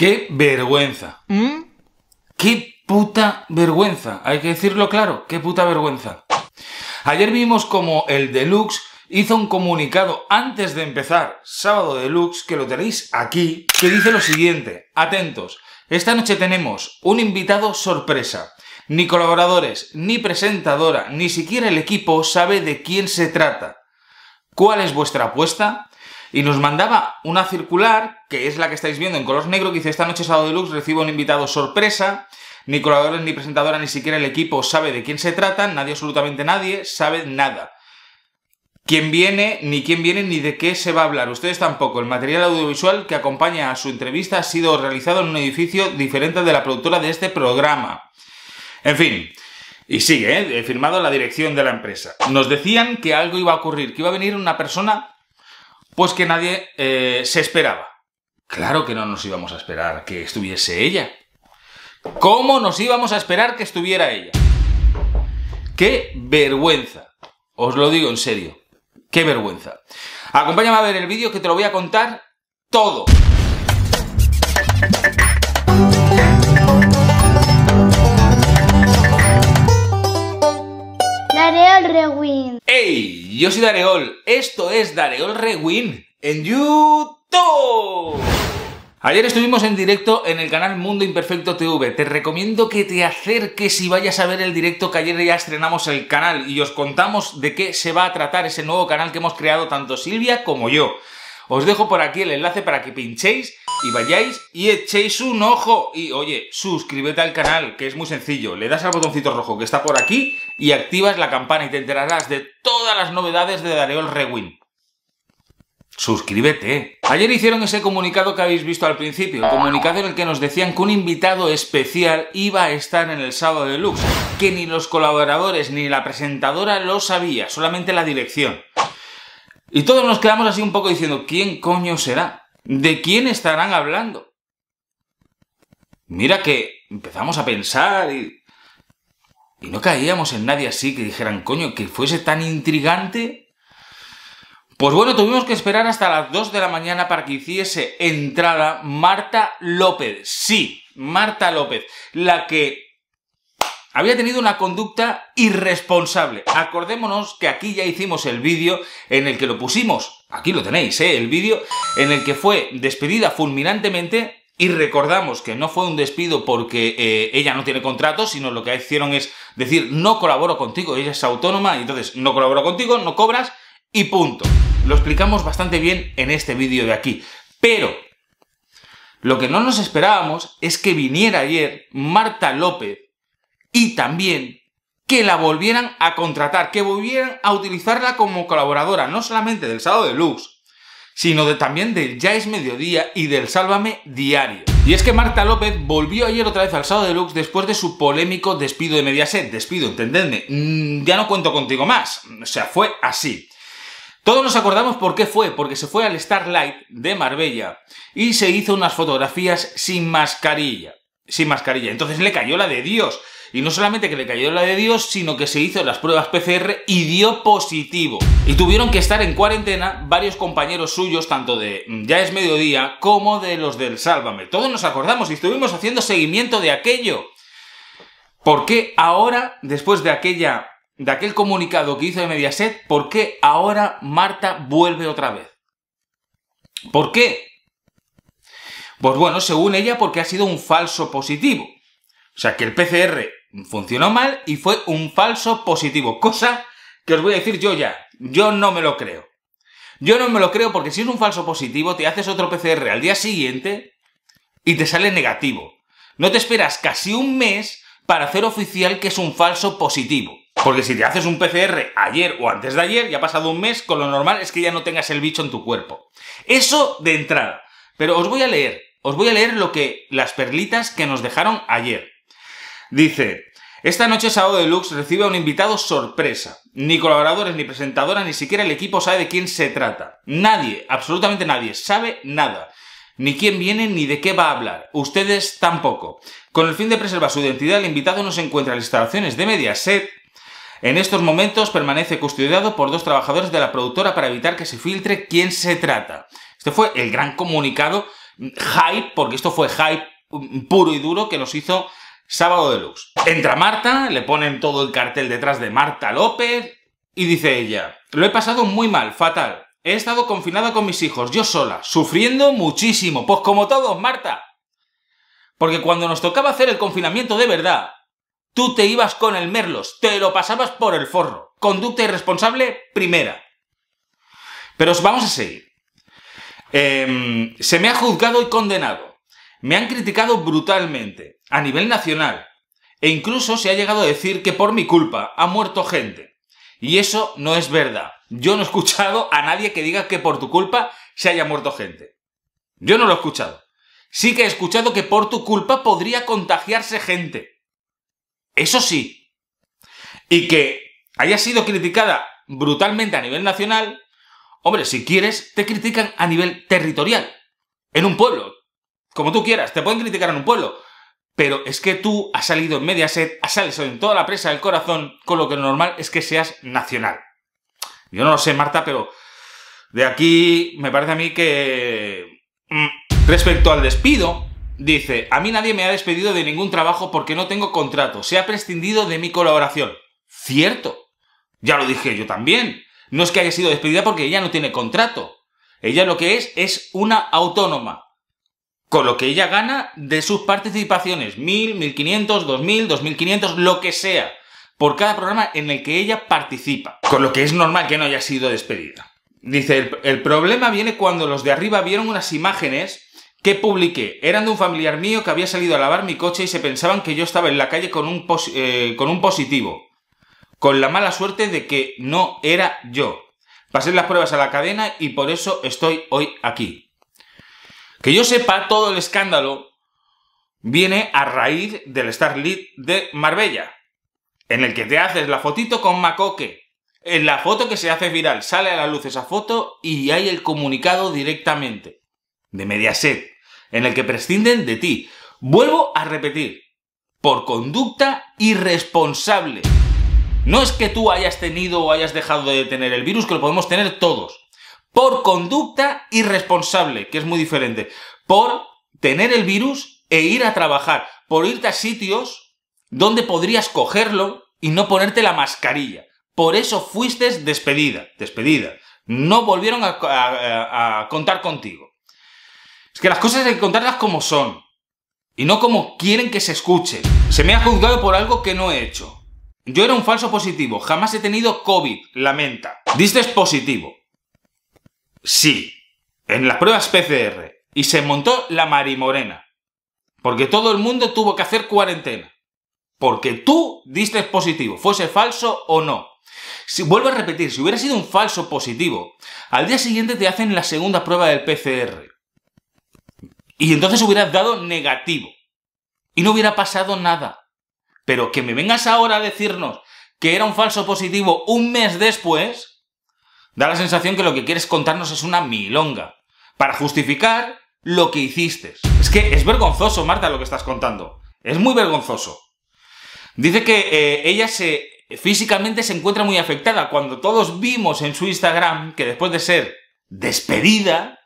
¡Qué vergüenza! ¿Mm? ¡Qué puta vergüenza! Hay que decirlo claro, qué puta vergüenza. Ayer vimos como el Deluxe hizo un comunicado antes de empezar Sábado Deluxe, que lo tenéis aquí, que dice lo siguiente. Atentos, esta noche tenemos un invitado sorpresa. Ni colaboradores, ni presentadora, ni siquiera el equipo sabe de quién se trata. ¿Cuál es vuestra apuesta? Y nos mandaba una circular, que es la que estáis viendo en color negro, que dice esta noche sábado deluxe recibo un invitado sorpresa, ni colaboradores, ni presentadora, ni siquiera el equipo sabe de quién se trata, nadie, absolutamente nadie, sabe nada. Quién viene, ni quién viene, ni de qué se va a hablar. Ustedes tampoco. El material audiovisual que acompaña a su entrevista ha sido realizado en un edificio diferente de la productora de este programa. En fin, y sigue, ¿eh? He firmado la dirección de la empresa. Nos decían que algo iba a ocurrir, que iba a venir una persona, pues que nadie eh, se esperaba. Claro que no nos íbamos a esperar que estuviese ella. ¿Cómo nos íbamos a esperar que estuviera ella? ¡Qué vergüenza! Os lo digo en serio. ¡Qué vergüenza! Acompáñame a ver el vídeo que te lo voy a contar todo. Rewind. ¡Ey! Yo soy Dareol. Esto es Dareol Rewind en YouTube. Ayer estuvimos en directo en el canal Mundo Imperfecto TV. Te recomiendo que te acerques y vayas a ver el directo que ayer ya estrenamos el canal y os contamos de qué se va a tratar ese nuevo canal que hemos creado tanto Silvia como yo. Os dejo por aquí el enlace para que pinchéis y vayáis y echéis un ojo. Y oye, suscríbete al canal, que es muy sencillo. Le das al botoncito rojo que está por aquí y activas la campana y te enterarás de todas las novedades de Dareol Rewind. Suscríbete. Ayer hicieron ese comunicado que habéis visto al principio, el comunicado en el que nos decían que un invitado especial iba a estar en el sábado de Lux, que ni los colaboradores ni la presentadora lo sabía, solamente la dirección. Y todos nos quedamos así un poco diciendo, ¿quién coño será? ¿De quién estarán hablando? Mira que empezamos a pensar y... Y no caíamos en nadie así que dijeran, coño, que fuese tan intrigante. Pues bueno, tuvimos que esperar hasta las 2 de la mañana para que hiciese entrada Marta López. Sí, Marta López, la que había tenido una conducta irresponsable. Acordémonos que aquí ya hicimos el vídeo en el que lo pusimos. Aquí lo tenéis, ¿eh? El vídeo en el que fue despedida fulminantemente y recordamos que no fue un despido porque eh, ella no tiene contrato, sino lo que hicieron es decir, no colaboro contigo, ella es autónoma, y entonces no colaboro contigo, no cobras y punto. Lo explicamos bastante bien en este vídeo de aquí. Pero lo que no nos esperábamos es que viniera ayer Marta López y también que la volvieran a contratar, que volvieran a utilizarla como colaboradora, no solamente del sábado de Lux, sino también del Ya es Mediodía y del Sálvame Diario. Y es que Marta López volvió ayer otra vez al sábado de Lux después de su polémico despido de Mediaset. Despido, entendedme, mm, ya no cuento contigo más. O sea, fue así. Todos nos acordamos por qué fue, porque se fue al Starlight de Marbella y se hizo unas fotografías sin mascarilla. Sin mascarilla. Entonces le cayó la de Dios. Y no solamente que le cayó la de Dios, sino que se hizo las pruebas PCR y dio positivo. Y tuvieron que estar en cuarentena varios compañeros suyos, tanto de Ya es Mediodía como de los del Sálvame. Todos nos acordamos y estuvimos haciendo seguimiento de aquello. ¿Por qué ahora, después de aquella de aquel comunicado que hizo de Mediaset, ¿por qué ahora Marta vuelve otra vez? ¿Por qué? Pues bueno, según ella, porque ha sido un falso positivo. O sea, que el PCR funcionó mal y fue un falso positivo. Cosa que os voy a decir yo ya. Yo no me lo creo. Yo no me lo creo porque si es un falso positivo, te haces otro PCR al día siguiente y te sale negativo. No te esperas casi un mes para hacer oficial que es un falso positivo. Porque si te haces un PCR ayer o antes de ayer, ya ha pasado un mes, con lo normal es que ya no tengas el bicho en tu cuerpo. Eso de entrada. Pero os voy a leer, os voy a leer lo que las perlitas que nos dejaron ayer. Dice, esta noche sábado de Lux recibe a un invitado sorpresa. Ni colaboradores, ni presentadora, ni siquiera el equipo sabe de quién se trata. Nadie, absolutamente nadie, sabe nada. Ni quién viene ni de qué va a hablar. Ustedes tampoco. Con el fin de preservar su identidad, el invitado no se encuentra en las instalaciones de Mediaset en estos momentos permanece custodiado por dos trabajadores de la productora para evitar que se filtre quién se trata. Este fue el gran comunicado hype, porque esto fue hype puro y duro que nos hizo Sábado Deluxe. Entra Marta, le ponen todo el cartel detrás de Marta López y dice ella, lo he pasado muy mal, fatal. He estado confinada con mis hijos, yo sola, sufriendo muchísimo, pues como todos, Marta. Porque cuando nos tocaba hacer el confinamiento de verdad, tú te ibas con el Merlos, te lo pasabas por el forro. Conducta irresponsable, primera. Pero vamos a seguir. Em, se me ha juzgado y condenado. Me han criticado brutalmente, a nivel nacional. E incluso se ha llegado a decir que por mi culpa ha muerto gente. Y eso no es verdad. Yo no he escuchado a nadie que diga que por tu culpa se haya muerto gente. Yo no lo he escuchado. Sí que he escuchado que por tu culpa podría contagiarse gente. Eso sí. Y que haya sido criticada brutalmente a nivel nacional, hombre, si quieres, te critican a nivel territorial. En un pueblo. Como tú quieras, te pueden criticar en un pueblo. Pero es que tú has salido en Mediaset, has salido en toda la presa del corazón, con lo que lo normal es que seas nacional. Yo no lo sé, Marta, pero de aquí me parece a mí que... Mm, respecto al despido, dice, a mí nadie me ha despedido de ningún trabajo porque no tengo contrato, se ha prescindido de mi colaboración. Cierto. Ya lo dije yo también. No es que haya sido despedida porque ella no tiene contrato. Ella lo que es es una autónoma. Con lo que ella gana de sus participaciones. Mil, mil quinientos, dos mil, dos mil quinientos, lo que sea por cada programa en el que ella participa, con lo que es normal que no haya sido despedida. Dice, el, problema viene cuando los de arriba vieron unas imágenes que publiqué. Eran de un familiar mío que había salido a lavar mi coche y se pensaban que yo estaba en la calle con un, eh, con un positivo. Con la mala suerte de que no era yo. Pasé las pruebas a la cadena y por eso estoy hoy aquí. Que yo sepa, todo el escándalo viene a raíz del Starlit de Marbella en el que te haces la fotito con Macoque. En la foto que se hace viral sale a la luz esa foto y hay el comunicado directamente de Mediaset, en el que prescinden de ti. Vuelvo a repetir, por conducta irresponsable. No es que tú hayas tenido o hayas dejado de tener el virus, que lo podemos tener todos. Por conducta irresponsable, que es muy diferente. Por tener el virus e ir a trabajar. Por irte a sitios donde podrías cogerlo y no ponerte la mascarilla. Por eso fuiste despedida, despedida. No volvieron a, contar contigo. Es que las cosas hay que contarlas como son. Y no como quieren que se escuche. Se me ha juzgado por algo que no he hecho. Yo era un falso positivo, jamás he tenido COVID, lamenta. Diste positivo. Sí, en las pruebas PCR. Y se montó la marimorena. Porque todo el mundo tuvo que hacer cuarentena. Porque tú diste positivo, fuese falso o no. Si, vuelvo a repetir, si hubiera sido un falso positivo, al día siguiente te hacen la segunda prueba del PCR. Y entonces hubieras dado negativo. Y no hubiera pasado nada. Pero que me vengas ahora a decirnos que era un falso positivo un mes después, da la sensación que lo que quieres contarnos es una milonga. Para justificar lo que hiciste. Es que es vergonzoso, Marta, lo que estás contando. Es muy vergonzoso. Dice que eh, ella se físicamente se encuentra muy afectada. Cuando todos vimos en su Instagram que después de ser despedida,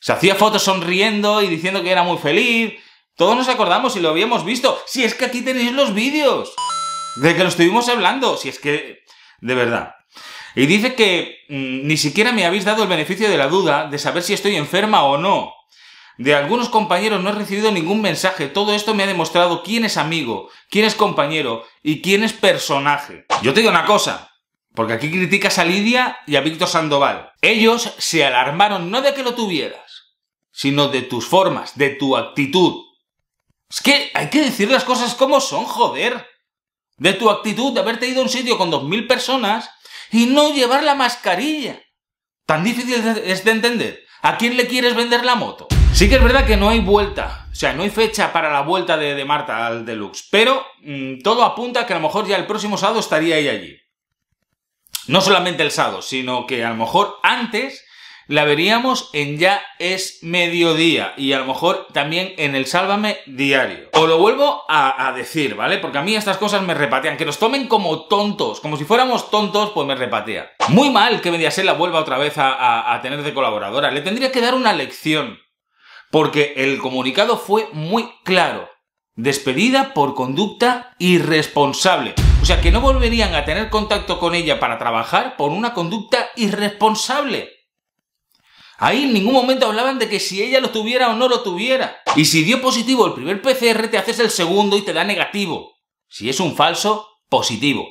se hacía fotos sonriendo y diciendo que era muy feliz. Todos nos acordamos y lo habíamos visto. Si es que aquí tenéis los vídeos de que lo estuvimos hablando. Si es que... De verdad. Y dice que mm, ni siquiera me habéis dado el beneficio de la duda de saber si estoy enferma o no. De algunos compañeros no he recibido ningún mensaje. Todo esto me ha demostrado quién es amigo, quién es compañero y quién es personaje. Yo te digo una cosa, porque aquí criticas a Lidia y a Víctor Sandoval. Ellos se alarmaron no de que lo tuvieras, sino de tus formas, de tu actitud. Es que hay que decir las cosas como son, joder. De tu actitud de haberte ido a un sitio con dos mil personas y no llevar la mascarilla. Tan difícil es de entender. ¿A quién le quieres vender la moto? Sí que es verdad que no hay vuelta, o sea, no hay fecha para la vuelta de, Marta al Deluxe, pero mm, todo apunta a que a lo mejor ya el próximo sábado estaría ella allí. No solamente el sábado, sino que a lo mejor antes la veríamos en Ya es mediodía y a lo mejor también en el Sálvame diario. O lo vuelvo a, decir, ¿vale? Porque a mí estas cosas me repatean. Que nos tomen como tontos, como si fuéramos tontos, pues me repatea. Muy mal que Mediaset la vuelva otra vez a, a tener de colaboradora. Le tendría que dar una lección. Porque el comunicado fue muy claro. Despedida por conducta irresponsable. O sea que no volverían a tener contacto con ella para trabajar por una conducta irresponsable. Ahí en ningún momento hablaban de que si ella lo tuviera o no lo tuviera. Y si dio positivo el primer PCR, te haces el segundo y te da negativo. Si es un falso, positivo.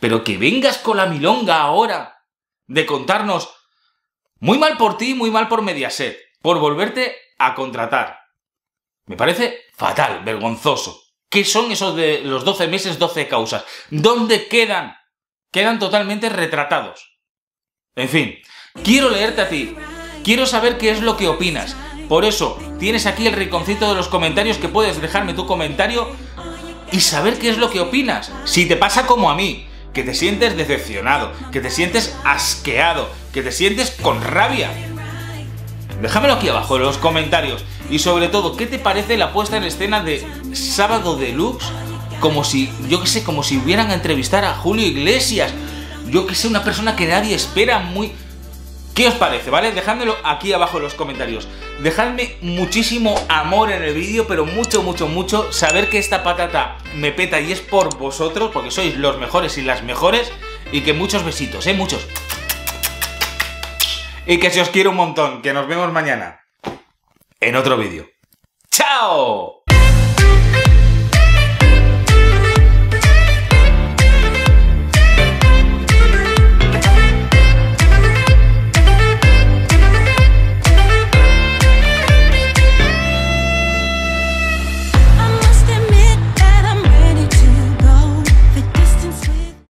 Pero que vengas con la milonga ahora de contarnos muy mal por ti, muy mal por Mediaset, por volverte a contratar. Me parece fatal, vergonzoso. ¿Qué son esos de los 12 meses, 12 causas? ¿Dónde quedan? Quedan totalmente retratados. En fin, quiero leerte a ti. Quiero saber qué es lo que opinas. Por eso, tienes aquí el rinconcito de los comentarios que puedes dejarme tu comentario y saber qué es lo que opinas. Si te pasa como a mí, que te sientes decepcionado, que te sientes asqueado, que te sientes con rabia. Déjamelo aquí abajo en los comentarios. Y sobre todo, ¿qué te parece la puesta en escena de Sábado Deluxe? Como si, yo que sé, como si hubieran a entrevistar a Julio Iglesias. Yo que sé, una persona que nadie espera muy... ¿Qué os parece, vale? Dejádmelo aquí abajo en los comentarios. Dejadme muchísimo amor en el vídeo, pero mucho, mucho, mucho. Saber que esta patata me peta y es por vosotros, porque sois los mejores y las mejores. Y que muchos besitos, ¿eh? Muchos. Y que se os quiero un montón, que nos vemos mañana en otro vídeo. ¡Chao!